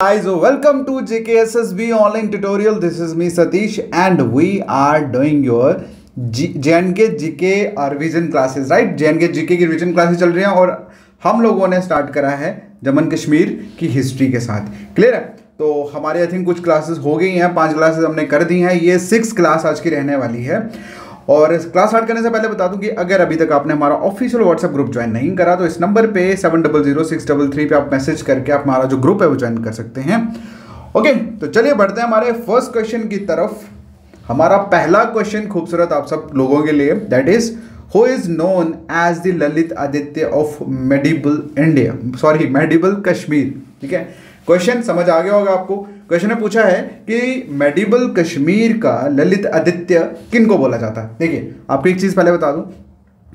guys, welcome to jksSB online tutorial. This is me, Satish, and we are doing your JNK GK revision classes right JNK GK की revision classes चल रही हैं और हम लोगों ने स्टार्ट करा है जम्मू कश्मीर की हिस्ट्री के साथ. क्लियर है? तो हमारे आई थिंक कुछ क्लासेस हो गई हैं, पाँच क्लासेस हमने कर दी हैं. ये सिक्स क्लास आज की रहने वाली है. और क्लास स्टार्ट करने से पहले बता दूँ कि अगर अभी तक आपने हमारा ऑफिशियल व्हाट्सएप ग्रुप ज्वाइन नहीं करा तो इस नंबर पे seven double zero six double three पे आप मैसेज करके आप हमारा जो ग्रुप है वो ज्वाइन कर सकते हैं। ओके तो चलिए बढ़ते हैं हमारे फ़र्स्ट क्वेश्चन की तरफ़। हमारा पहला क्वेश्चन खूबसूरत आप सब लोगों के लिए that is who is known as the Lalit Aditya of medieval India sorry medieval Kashmir ठीक है? क्वेश्चन समझ आ गया होगा आपको। क्वेश्चन ने पूछा है कि मेडिबल कश्मीर का ललित आदित्य किन को बोला जाता है? देखिए, आपको एक चीज़ पहले बता दूँ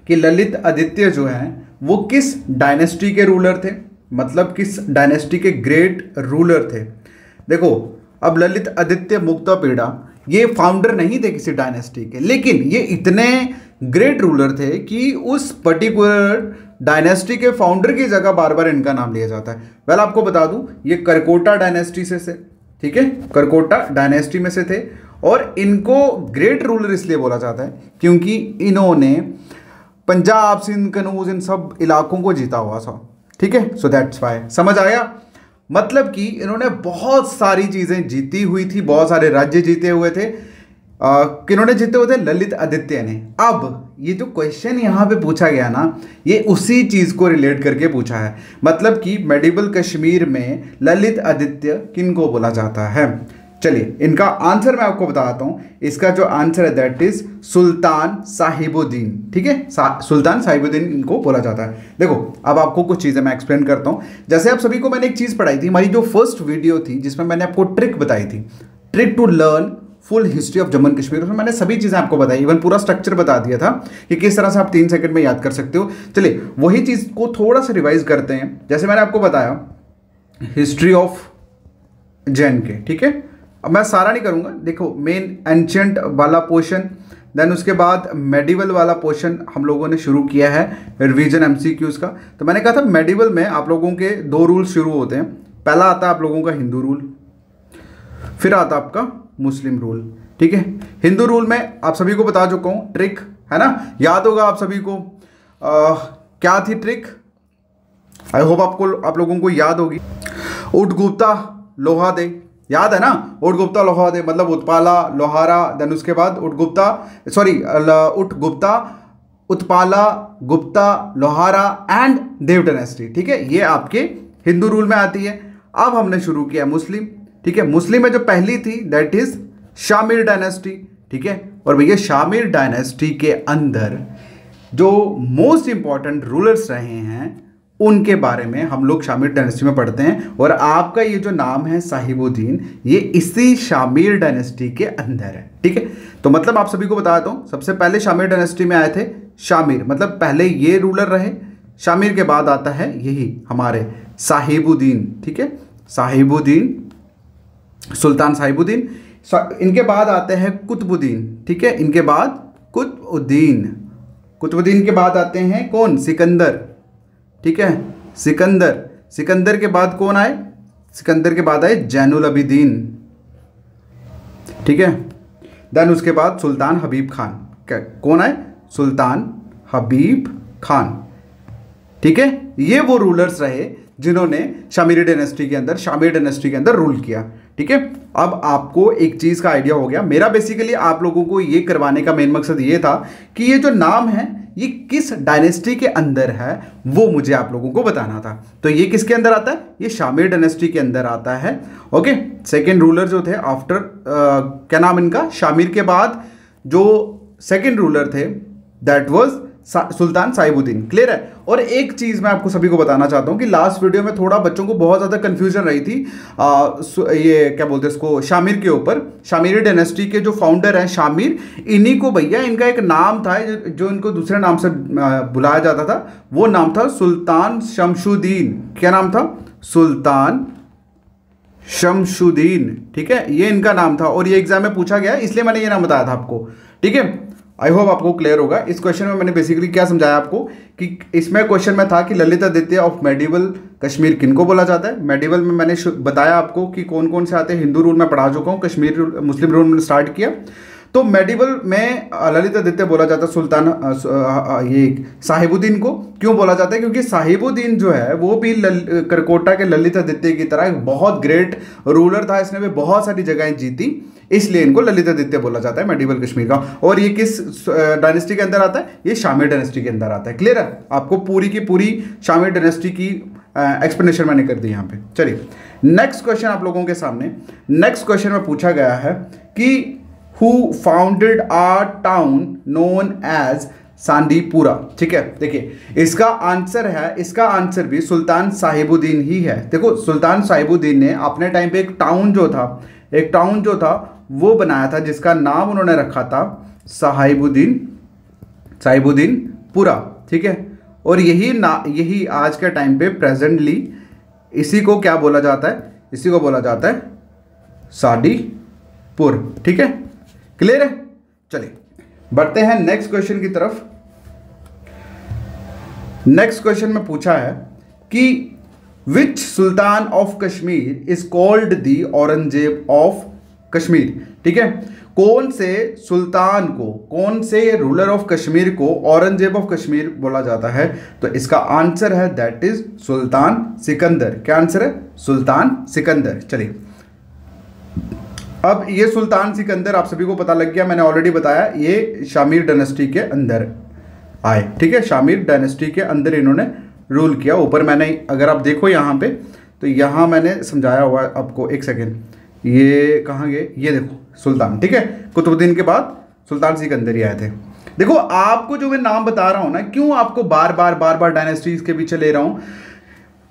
कि ललित आदित्य जो हैं, वो किस डायनेस्टी के रूलर थे? मतलब किस डायनेस्टी के ग्रेट रूलर थे? देखो, अब ललित आदित्य मुक्ता पीड़ा, ये फाउंडर नहीं थे किसी डायनेस्टी के, लेकिन ये इतने ग्रेट रूलर थे कि उस पर्टिकुलर डायनेस्टी के फाउंडर की जगह बार बार इनका नाम लिया जाता है। वेल आपको बता दूँ, ये करकोटा डायनेस्टी से से ठीक है? करकोटा डायनेस्टी में से थे और इनको ग्रेट रूलर इसलिए बोला जाता है क्योंकि इन्होंने पंजाब, सिंध कनूज इन सब इलाकों को जीता हुआ था। ठीक है? सो दैट्स वाई समझ आया? मतलब कि इन्होंने बहुत सारी चीज़ें जीती हुई थी, बहुत सारे राज्य जीते हुए थे। किन्होंने जीते हुए थे ललित आदित्य ने। अब ये जो क्वेश्चन यहाँ पे पूछा गया ना ये उसी चीज़ को रिलेट करके पूछा है। मतलब कि मेडिबल कश्मीर में ललित आदित्य किन को बोला जाता है? चलिए इनका आंसर मैं आपको बताता हूँ। इसका जो आंसर है दैट इज़ सुल्तान साहिबुद्दीन। ठीक है? सा, सुल्तान साहिबुद्दीन इनको बोला जाता है। देखो अब आपको कुछ चीज़ें मैं एक्सप्लेन करता हूँ। जैसे आप सभी को मैंने एक चीज़ पढ़ाई थी हमारी जो फ़र्स्ट वीडियो थी जिसमें मैंने आपको ट्रिक बताई थी। Trick to learn full history of Jammu Kashmir उसमें मैंने सभी चीज़ें आपको बताई। इवन पूरा स्ट्रक्चर बता दिया था कि किस तरह से आप तीन सेकंड में याद कर सकते हो। चलिए, वही चीज़ को थोड़ा सा रिवाइज करते हैं। जैसे मैंने आपको बताया हिस्ट्री ऑफ़ जैन के ठीक है? अब मैं सारा नहीं करूँगा। देखो मेन एंशंट वाला पोर्शन देन उसके बाद मेडिवल वाला पोर्शन हम लोगों ने शुरू किया है रिवीजन एम का। तो मैंने कहा था मेडिवल में आप लोगों के दो रूल शुरू होते हैं। पहला आता है आप लोगों का हिंदू रूल फिर आता आपका मुस्लिम रूल। ठीक है? हिंदू रूल में आप सभी को बता चुका हूँ ट्रिक है ना? याद होगा आप सभी को। आ, क्या थी ट्रिक? आई होप आपको आप लोगों को याद होगी। उठ गुप्ता लोहा दे। याद है ना? उठ गुप्ता लोहा दे मतलब उत्पाला लोहारा देन उसके बाद उठ गुप्ता सॉरी उठ गुप्ता उत्पाला गुप्ता लोहारा एंड देव ठीक है? ये आपके हिंदू रूल में आती है। अब हमने शुरू किया मुस्लिम। ठीक है, मुस्लिम में जो पहली थी दैट इज़ शामिर डायनेस्टी ठीक है? और भैया, शामिर डायनेस्टी के अंदर जो मोस्ट इंपॉर्टेंट रूलर्स रहे हैं, उनके बारे में हम लोग शामिर डायनेस्टी में पढ़ते हैं। और आपका ये जो नाम है साहिबुद्दीन, ये इसी शामिर डायनेस्टी के अंदर है, ठीक है? तो मतलब आप सभी को बताता हूँ सबसे पहले शामिर डायनेस्टी में आए थे शामिर मतलब पहले ये रूलर रहे, शामिर के बाद आता है यही हमारे साहिबुद्दीन, ठीक है? साहिबुद्दीन सुल्तान साहिबुद्दीन। इनके बाद आते हैं कुतुबुद्दीन, ठीक है? इनके बाद कुतुबुद्दीन। कुतुबुद्दीन के बाद आते हैं कौन? सिकंदर, ठीक है? सिकंदर। सिकंदर के बाद कौन आए? सिकंदर के बाद आए जैनुल अबिदीन, ठीक है? देन उसके बाद सुल्तान हबीब खान। कौन आए? सुल्तान हबीब खान, ठीक है? ये वो रूलर्स रहे जिन्होंने शामिरी डेनेस्टी के अंदर, शामिर डेनेस्टी के अंदर रूल किया। ठीक है? अब आपको एक चीज़ का आइडिया हो गया। मेरा बेसिकली आप लोगों को ये करवाने का मेन मकसद ये था कि ये जो नाम है, ये किस डायनेस्टी के अंदर है, वो मुझे आप लोगों को बताना था। तो ये किसके अंदर आता है? ये शामिर डायनेस्टी के अंदर आता है। ओके सेकेंड रूलर जो थे आफ्टर क्या नाम इनका? शामिर के बाद जो सेकेंड रूलर थे that was sultan Sahibuddin. Clear है? और एक चीज़ मैं आपको सभी को बताना चाहता हूँ कि लास्ट वीडियो में थोड़ा बच्चों को बहुत ज़्यादा कंफ्यूजन रही थी। आ, ये क्या बोलते हैं इसको? शामिर के ऊपर। शामिर डेनेस्टी के जो फाउंडर हैं शामिर इन्हीं को भैया इनका एक नाम था जो इनको दूसरे नाम से बुलाया जाता था वो नाम था सुल्तान शमशुद्दीन। क्या नाम था? सुल्तान शमशुद्दीन। ठीक है? ये इनका नाम था और ये एग्ज़ाम में पूछा गया इसलिए मैंने ये नाम बताया था आपको। ठीक है? आई होप आपको क्लियर होगा। इस क्वेश्चन में मैंने बेसिकली क्या समझाया आपको? कि इसमें क्वेश्चन में था कि ललित आदित्य ऑफ़ मेडिवल कश्मीर किनको बोला जाता है? मेडिवल में मैंने बताया आपको कि कौन कौन से आते हैं? हिंदू रूल में पढ़ा चुका हूँ, कश्मीर मुस्लिम रूल में स्टार्ट किया। तो मेडिवल में ललित आदित्य बोला जाता है, सुल्तान ये साहिबुद्दीन को। क्यों बोला जाता है? क्योंकि साहिबुद्दीन जो है, वो भी करकोटा के ललित आदित्य की तरह एक बहुत ग्रेट रूलर था। इसने भी बहुत सारी जगहें जीती, इसलिए इनको ललित आदित्य बोला जाता है मेडिवल कश्मीर का। और ये किस डायनेस्टी के अंदर आता है? ये शामिर डायनेस्टी के अंदर आता है। क्लियर है? आपको पूरी की पूरी शामिर डायनेस्टी की एक्सप्लेनेशन मैंने कर दी यहाँ पे। चलिए नेक्स्ट क्वेश्चन आप लोगों के सामने। नेक्स्ट क्वेश्चन में पूछा गया है कि who founded a town known as Sandipura ठीक है? देखिए, इसका आंसर है, इसका आंसर भी सुल्तान साहिबुद्दीन ही है। देखो, सुल्तान साहिबुद्दीन ने अपने टाइम पे एक टाउन जो था, एक टाउन जो था, वो बनाया था, जिसका नाम उन्होंने रखा था साहिबुद्दीन साहिबुद्दीन पुरा। ठीक है? और यही ना, यही आज के टाइम पे प्रेजेंटली इसी को क्या बोला जाता है? इसी को बोला जाता है साडीपुर ठीक है? क्लियर है? चलिए, बढ़ते हैं नेक्स्ट क्वेश्चन की तरफ़। नेक्स्ट क्वेश्चन में पूछा है कि which sultan of Kashmir is called the Aurangzeb of Kashmir ठीक है? कौन से सुल्तान को, कौन से रूलर ऑफ़ कश्मीर को औरंगज़ेब ऑफ़ कश्मीर बोला जाता है? तो इसका आंसर है दैट इज़ सुल्तान सिकंदर क्या आंसर है? सुल्तान सिकंदर चलिए अब ये सुल्तान सिकंदर आप सभी को पता लग गया, मैंने ऑलरेडी बताया, ये शामिर डायनेस्टी के अंदर आए, ठीक है? शामिर डायनेस्टी के अंदर इन्होंने रूल किया। ऊपर मैंने, अगर आप देखो यहाँ पे तो यहाँ मैंने समझाया हुआ आपको एक सेकेंड ये कहाँ गए? ये देखो, सुल्तान, ठीक है? कुतुबुद्दीन के बाद सुल्तान सिकंदर ही आए थे। देखो, आपको जो मैं नाम बता रहा हूँ ना, क्यों आपको बार बार बार बार डायनेस्टीज के पीछे ले रहा हूँ?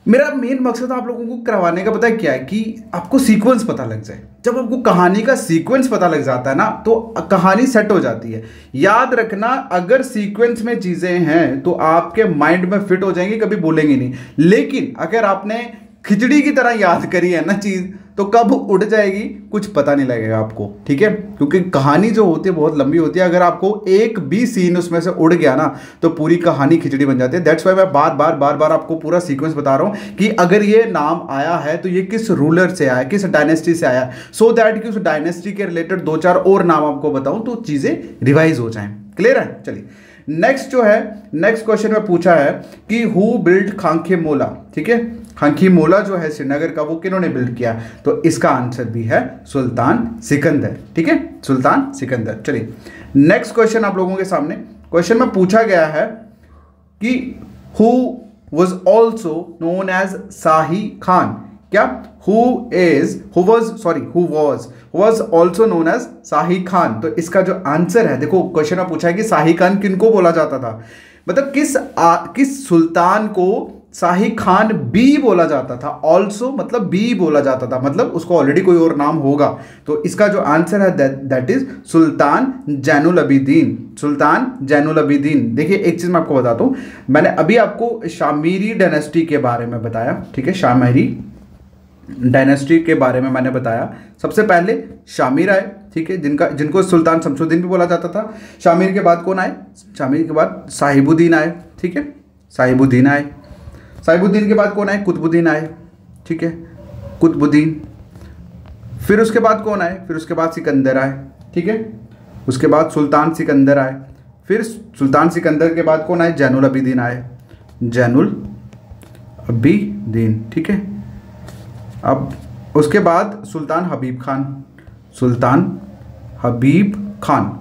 मेरा मेन मकसद आप लोगों को करवाने का पता है क्या है कि आपको सीक्वेंस पता लग जाए। जब आपको कहानी का सीक्वेंस पता लग जाता है ना तो कहानी सेट हो जाती है। याद रखना, अगर सीक्वेंस में चीज़ें हैं तो आपके माइंड में फिट हो जाएँगी, कभी बोलेंगे नहीं। लेकिन अगर आपने खिचड़ी की तरह याद करी है ना चीज़ तो कब उड़ जाएगी, कुछ पता नहीं लगेगा आपको, ठीक है? क्योंकि कहानी जो होती है, बहुत लंबी होती है। अगर आपको एक भी सीन उसमें से उड़ गया ना तो पूरी कहानी खिचड़ी बन जाती है। दैट्स वाई मैं बार बार बार बार आपको पूरा सीक्वेंस बता रहा हूँ कि अगर ये नाम आया है तो ये किस रूलर से आया किस डायनेस्टी से आया सो so दैट कि उस डायनेस्टी के रिलेटेड दो चार और नाम आपको बताऊँ तो चीज़ें रिवाइज हो जाए। क्लियर है? चलिए। नेक्स्ट जो है नेक्स्ट क्वेश्चन में पूछा है कि हु बिल्ड खांखे मोला, ठीक है? खांखी मोला जो है श्रीनगर का वो किन्होंने बिल्ड किया? तो इसका आंसर भी है सुल्तान सिकंदर। ठीक है? सुल्तान सिकंदर। चलिए नेक्स्ट क्वेश्चन आप लोगों के सामने। क्वेश्चन में पूछा गया है कि who was also known as Shahi Khan क्या? Who is who was sorry who was was also known as Shahi Khan तो इसका जो आंसर है देखो क्वेश्चन में पूछा है कि शाही खान किनको बोला जाता था? मतलब किस आ, किस सुल्तान को शाही खान बी बोला जाता था ऑल्सो मतलब बी बोला जाता था मतलब उसको ऑलरेडी कोई और नाम होगा। तो इसका जो आंसर है that is sultan Zainul Abidin sultan Zainul Abidin देखिए, एक चीज़ मैं आपको बताता हूँ। मैंने अभी आपको शामीरी डायनेस्टी के बारे में बताया, ठीक है? शामेरी डायनेस्टी के बारे में मैंने बताया। सबसे पहले शामिर आए, ठीक है? जिनका, जिनको सुल्तान शमसुद्दीन भी बोला जाता था। शामिर के बाद कौन आए? शामिर के बाद साहिबुद्दीन आए, ठीक है? साहिबुद्दीन आए। साहिबुद्दीन के बाद कौन आए? कुतुबुद्दीन आए, ठीक है? कुतुबुद्दीन। फिर उसके बाद कौन आए? फिर उसके बाद सिकंदर आए, ठीक है? उसके बाद सुल्तान सिकंदर आए। फिर सुल्तान सिकंदर के बाद कौन आए? जैनुल अबीदीन आए। जैनुल अबीदीन, ठीक है? अब उसके बाद सुल्तान हबीब खान। सुल्तान हबीब खान,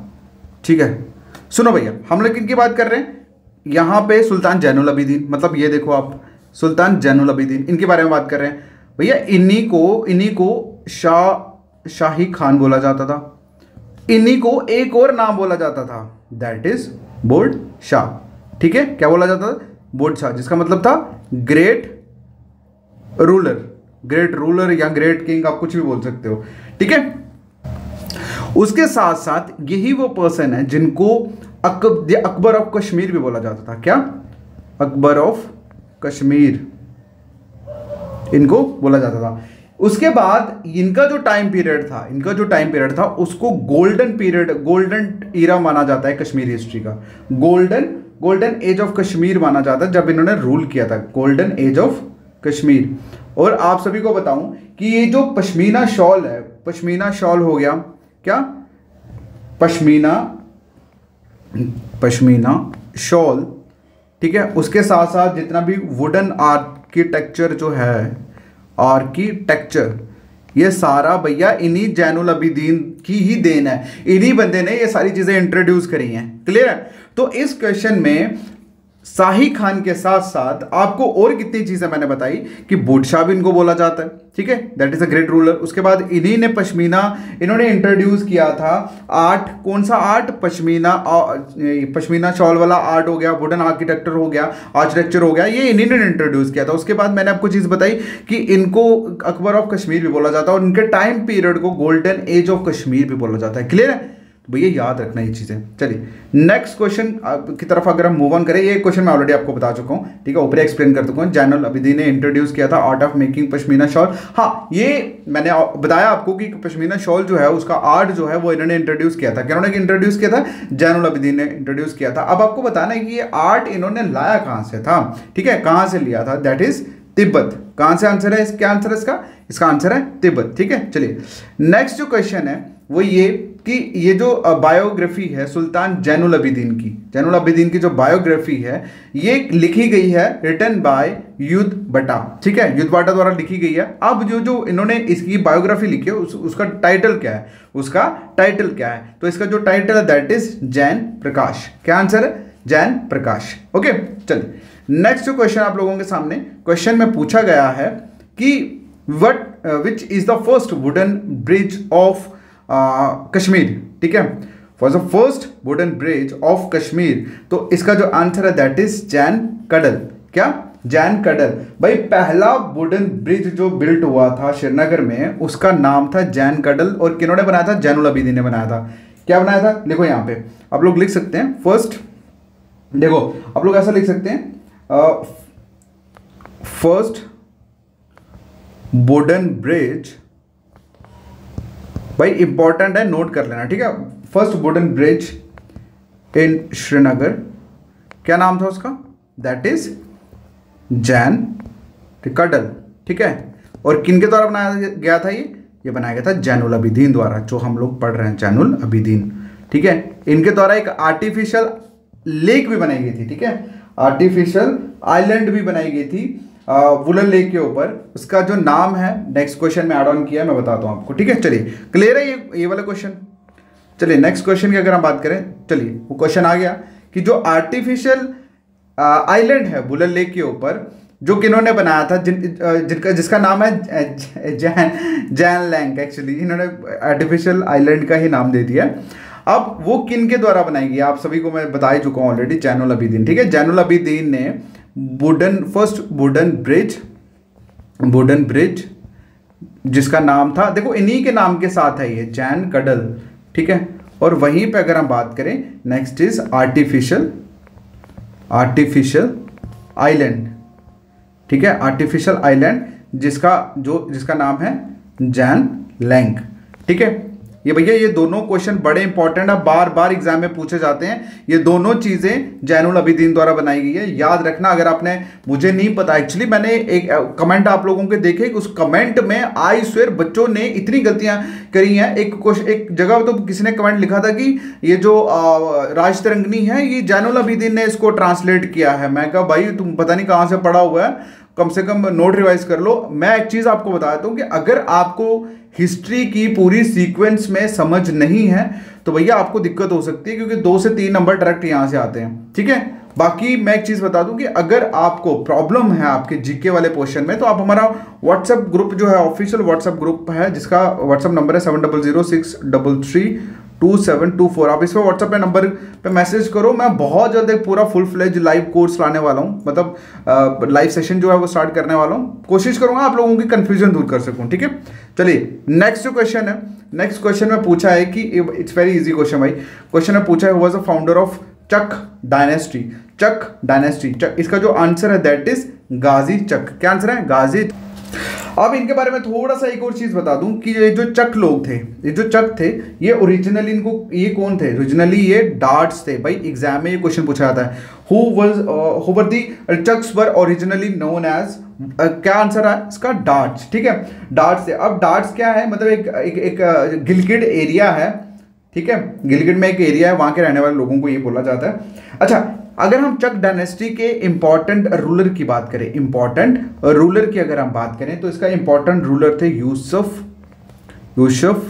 ठीक है? सुनो भैया, हम लोग किनकी बात कर रहे हैं। यहाँ पे सुल्तान जैनुल अबीदीन मतलब ये देखो आप सुल्तान जैनुल अबीदीन, इनके बारे में बात कर रहे हैं। भैया, इन्हीं को इन्हीं को शाह, शाही खान बोला जाता था। इन्हीं को एक और नाम बोला जाता था। That is Budshah. ठीक है? क्या बोला जाता था? बोल्ड शाह, जिसका मतलब था ग्रेट रूलर ग्रेट रूलर या ग्रेट किंग आप कुछ भी बोल सकते हो। ठीक है? उसके साथ साथ यही वो पर्सन है जिनको अकबर ऑफ़ कश्मीर भी बोला जाता था। क्या? अकबर ऑफ़ कश्मीर। इनको बोला जाता था। उसके बाद इनका जो टाइम पीरियड था, इनका जो टाइम पीरियड था, उसको गोल्डन पीरियड गोल्डन ईरा माना जाता है कश्मीरी हिस्ट्री का। Golden golden age of Kashmir माना जाता है, जब इन्होंने रूल किया था गोल्डन एज ऑफ़ कश्मीर। और आप सभी को बताऊँ कि ये जो पश्मीना शॉल है, पश्मीना शॉल हो गया, क्या? पश्मीना पश्मीना शॉल ठीक है? उसके साथ साथ जितना भी वुडन आर्किटेक्चर जो है आर्किटेक्चर ये सारा भैया इन्हीं जैनुल अबीदीन की ही देन है। इन्हीं बंदे ने ये सारी चीज़ें इंट्रोड्यूस करी हैं। क्लियर है? तो इस क्वेश्चन में शाही खान के साथ साथ आपको और कितनी चीज़ें मैंने बताई कि बुडशाह भी इनको बोला जाता है, ठीक है? That is a great ruler उसके बाद इन्हीं ने पश्मीना, इन्होंने इंट्रोड्यूस किया था आर्ट। कौन सा आर्ट? पश्मीना पश्मीना शॉल वाला आर्ट हो गया वुडन आर्किटेक्चर हो गया आर्किटेक्चर हो गया, ये इन्हीं ने इंट्रोड्यूस किया था। उसके बाद मैंने आपको चीज़ बताई कि इनको अकबर ऑफ़ कश्मीर भी बोला जाता है और इनके टाइम पीरियड को गोल्डन एज ऑफ़ कश्मीर भी बोला जाता है। क्लियर है? भैया, याद रखना ये चीज़ें। चलिए नेक्स्ट क्वेश्चन की तरफ़ अगर हम मूव ऑन करें, ये क्वेश्चन मैं ऑलरेडी आपको बता चुका हूँ, ठीक है, ऊपर एक्सप्लेन कर चुका हूँ जैनल अभिदी ने इंट्रोड्यूस किया था art of making pashmina shawl हाँ ये मैंने बताया आपको कि पश्मीना शॉल जो है, उसका आर्ट जो है, वो इन्होंने इंट्रोड्यूस किया था। क्या इंट्रोड्यूस किया था? जैनुल अभिदी ने इंट्रोड्यूस किया था। अब आपको बताना है कि ये आर्ट इन्होंने लाया कहाँ से था, ठीक है, कहाँ से लिया था? That is Tibet. कहाँ से आंसर है क्या आंसर है इसका? इसका आंसर है तिब्बत, ठीक है, चलिए। नेक्स्ट जो क्वेश्चन है वो ये कि ये जो बायोग्राफी है सुल्तान जैनुल अबिदीन की जैनुल अबिदीन की जो बायोग्राफी है ये लिखी गई है रिटर्न बाय युद्ध बटा ठीक है? युद्ध बटा द्वारा लिखी गई है। अब जो जो इन्होंने इसकी बायोग्राफी लिखी है उस, उसका टाइटल क्या है? उसका टाइटल क्या है? तो इसका जो टाइटल है दैट इज़ जैन प्रकाश। क्या आंसर है? जैन प्रकाश। ओके चलिए। नेक्स्ट जो क्वेश्चन आप लोगों के सामने। क्वेश्चन में पूछा गया है कि what which is the first wooden bridge of Kashmir, ठीक है? For the first wooden bridge of Kashmir तो इसका जो आंसर है दैट इज़ जैन कडल क्या? जैन कडल भाई, पहला वुडन ब्रिज जो बिल्ट हुआ था श्रीनगर में, उसका नाम था जैन कडल और किन्होंने बनाया था? जैनुल अबीदी ने बनाया था। क्या बनाया था? देखो यहाँ पे। आप लोग लिख सकते हैं। फ़र्स्ट देखो, आप लोग ऐसा लिख सकते हैं। फ़र्स्ट वुडन ब्रिज भाई इंपॉर्टेंट है नोट कर लेना, ठीक है? First wooden bridge in Srinagar क्या नाम था उसका? दैट इज़ जैन कडल ठीक है? और किन के द्वारा बनाया गया था ये? ये बनाया गया था जैनुल अबिदीन द्वारा, जो हम लोग पढ़ रहे हैं जैनुल अबिदीन ठीक है? इनके द्वारा एक आर्टिफिशियल लेक भी बनाई गई थी, ठीक है? आर्टिफिशियल आइलैंड भी बनाई गई थी। वुलन लेक के ऊपर। उसका जो नाम है नेक्स्ट क्वेश्चन में एड ऑन किया मैं बताता हूँ आपको, ठीक है? चलिए क्लियर है ये ये वाला क्वेश्चन चलिए नेक्स्ट क्वेश्चन की अगर हम बात करें, चलिए, वो क्वेश्चन आ गया कि जो आर्टिफिशियल आइलैंड है बुलर लेक के ऊपर, जो किन्होंने बनाया था, जिन जिनका, जिसका नाम है जैन जैन लैंग एक्चुअली इन्होंने आर्टिफिशियल आइलैंड का ही नाम दे दिया। अब वो किन के द्वारा बनाई गई आप सभी को मैं बता ही चुका हूँ ऑलरेडी जैनुल अबीदीन, ठीक है? जैनुल अबीदीन ने wooden first wooden bridge wooden bridge जिसका नाम था, देखो इन्हीं के नाम के साथ है ये, जैन कडल, ठीक है? और वहीं पे अगर हम बात करें next is artificial artificial island ठीक है? आर्टिफिशियल आइलैंड जिसका, जो, जिसका नाम है, जैन लैंग, ठीक है? ये भैया, ये दोनों क्वेश्चन बड़े इंपॉर्टेंट है। बार बार एग्ज़ाम में पूछे जाते हैं। ये दोनों चीज़ें जैनुल अबीदीन द्वारा बनाई गई है। याद रखना, अगर आपने, मुझे नहीं पता। एक्चुअली मैंने एक कमेंट आप लोगों के देखे, कि उस कमेंट में आई स्वेर बच्चों ने इतनी गलतियाँ करी हैं। एक क्वेश्चन एक जगह तो किसी ने कमेंट लिखा था कि ये जो राज तिरंगनी है, ये जैनुल अबीदीन ने इसको ट्रांसलेट किया है। मैं कहा, भाई, तुम पता नहीं कहाँ से पढ़ा हुआ है। कम से कम नोट रिवाइज कर लो। मैं एक चीज़ आपको बता देता हूँ कि अगर आपको हिस्ट्री की पूरी सीक्वेंस में समझ नहीं है तो भैया आपको दिक्कत हो सकती है क्योंकि दो से तीन नंबर डायरेक्ट यहाँ से आते हैं, ठीक है? बाकी मैं एक चीज़ बता दूँ कि अगर आपको प्रॉब्लम है आपके जीके वाले पोर्शन में तो आप हमारा व्हाट्सएप ग्रुप जो है ऑफिशियल व्हाट्सएप ग्रुप है, जिसका व्हाट्सएप नंबर है seven double zero six double three two seven two four आप इस पर व्हाट्सएप नंबर पे मैसेज करो, मैं बहुत जल्द एक पूरा फुल फ्लेज लाइव कोर्स लाने वाला हूँ मतलब लाइव सेशन जो है वो स्टार्ट करने वाला हूँ। कोशिश करूँगा आप लोगों की कन्फ्यूज़न दूर कर सकूँ, ठीक है? चलिए नेक्स्ट जो क्वेश्चन है नेक्स्ट क्वेश्चन में पूछा है कि इट्स वेरी इजी क्वेश्चन भाई। क्वेश्चन में पूछा है founder of Chak dynasty Chak dynasty Chak इसका जो आंसर है दैट इज़ गाजी चक क्या आंसर है? गाजी अब इनके बारे में थोड़ा सा एक और चीज़ बता दूँ कि ये जो चक लोग थे, ये जो चक थे, ये ओरिजिनली इनको, ये कौन थे? ओरिजिनली ये डार्ट्स थे। भाई एग्ज़ाम में ये क्वेश्चन पूछा जाता है। Who was who were the Chaks were originally known as क्या आंसर है इसका डार्ट्स ठीक है? डार्ट्स थे अब डार्ट्स क्या है? मतलब एक एक, एक गिलगिड एरिया है ठीक है? गिलगिड में एक एरिया है वहाँ के रहने वाले लोगों को ये बोला जाता है। अच्छा अगर हम चक डायनेस्टी के इंपॉर्टेंट रूलर की बात करें इंपॉर्टेंट रूलर की अगर हम बात करें तो इसका इंपॉर्टेंट रूलर थे यूसुफ यूसुफ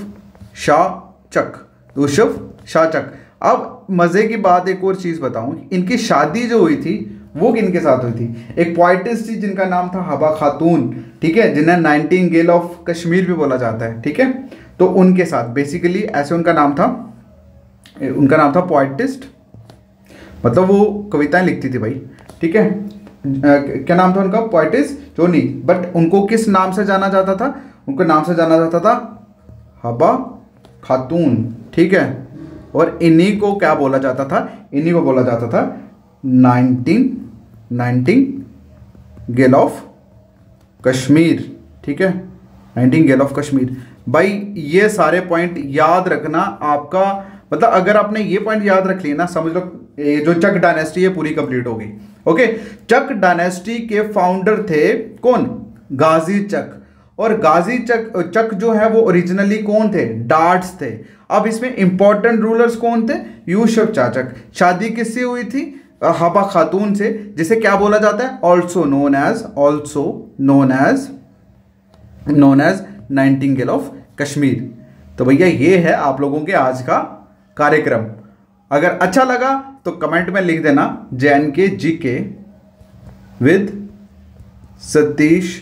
शाह चक यूसुफ शाह चक अब मज़े की बात एक और चीज़ बताऊँ, इनकी शादी जो हुई थी, वो किनके साथ हुई थी? एक पोइटिस थी जिनका नाम था हबा खातून, ठीक है? जिन्हें नाइनटीन गेल ऑफ़ कश्मीर भी बोला जाता है, ठीक है? तो उनके साथ बेसिकली ऐसे उनका नाम था उनका नाम था पोइटिस्ट मतलब वो कविताएँ लिखती थी भाई, ठीक है? क्या नाम था उनका? पोइटिस जोनी बट उनको किस नाम से जाना जाता था? उनके नाम से जाना जाता था हबा खातून, ठीक है? और इन्हीं को क्या बोला जाता था? इन्हीं को बोला जाता था nineteen nightingale of Kashmir, ठीक है? Nightingale of Kashmir. भाई, ये सारे पॉइंट याद रखना आपका मतलब अगर आपने ये पॉइंट याद रख लिया ना, समझ लो, ये जो चक डायनेस्टी है, पूरी कंप्लीट हो गई ओके चक डायनेस्टी के फाउंडर थे कौन? गाजी चक। और गाजी चक चक जो है वो ओरिजिनली कौन थे? डार्ट्स थे। अब इसमें इंपॉर्टेंट रूलर्स कौन थे? यूसुफ चाचक शादी किससे हुई थी? हबा खातून से, जिसे क्या बोला जाता है? Also known as also known as known as nightingale of Kashmir तो भैया, ये है आप लोगों के आज का कार्यक्रम। अगर अच्छा लगा तो कमेंट में लिख देना। जे एन के जी के विद सतीश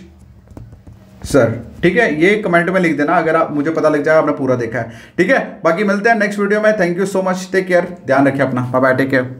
सर, ठीक है? ये कमेंट में लिख देना, अगर आप, मुझे पता लग जाएगा आपने पूरा देखा है। ठीक है? बाकी मिलते हैं नेक्स्ट वीडियो में। Thank you so much take care ध्यान रखिए अपना। Bye bye take care